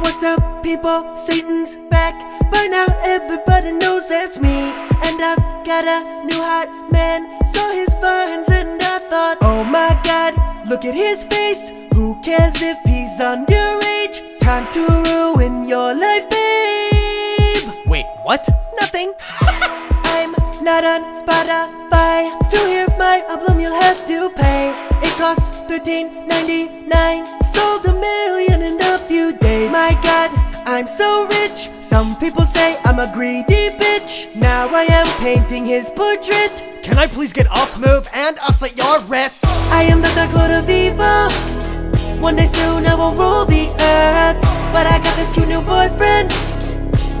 What's up, people? Satan's back. By now, everybody knows that's me. And I've got a new hot man. Saw his vines and I thought, oh my god, look at his face. Who cares if he's underage? Time to ruin your life, babe. Wait, what? Nothing. I'm not on Spotify. To hear my album, you'll have to pay. It costs $13.99. Sold a million I'm so rich. Some people say I'm a greedy bitch. Now I am painting his portrait. Can I please get up, move, and I'll slit your wrists? I am the dark lord of evil. One day soon I will rule the earth. But I got this cute new boyfriend.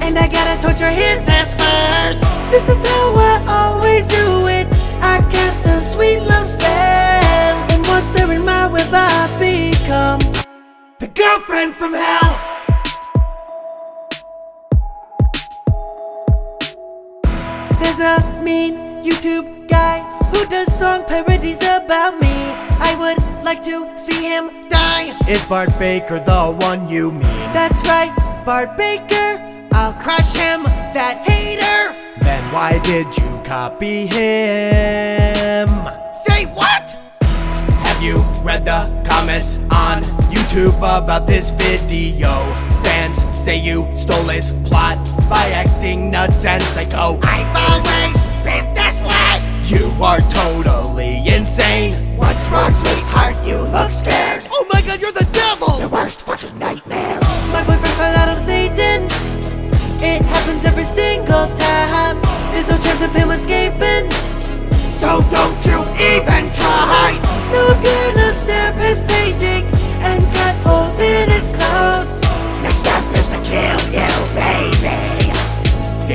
And I gotta torture his ass first. This is how I always do it. I cast a sweet love spell. And once they're in my web, I become the girlfriend from hell. There's a mean YouTube guy who does song parodies about me. I would like to see him die. Is Bart Baker the one you mean? That's right, Bart Baker. I'll crush him, that hater. Then why did you copy him? Say what? Have you read the comments on YouTube about this video? Say you stole his plot by acting nuts and psycho. I've always been this way. You are totally insane. What's wrong,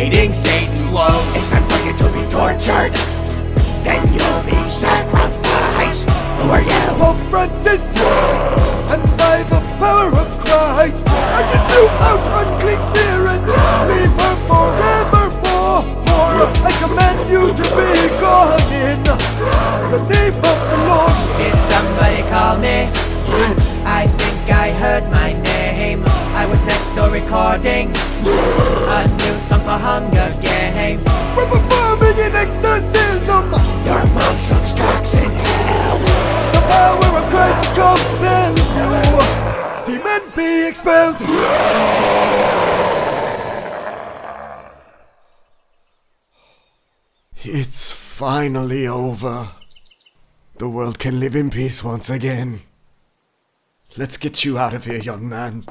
Dating Satan blows. It's time for you to be tortured. Then you'll be sacrificed. Who are you? Pope Francis, and by the power of Christ, I cast you out, unclean spirit. Leave her forevermore. I command you to be gone in the name of the Lord. Did somebody call me? I think I heard my name. I was next door recording Demon be expelled. It's finally over. The world can live in peace once again. Let's get you out of here, young man.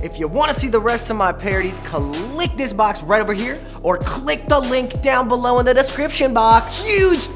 If you want to see the rest of my parodies, click this box right over here or click the link down below in the description box. Huge!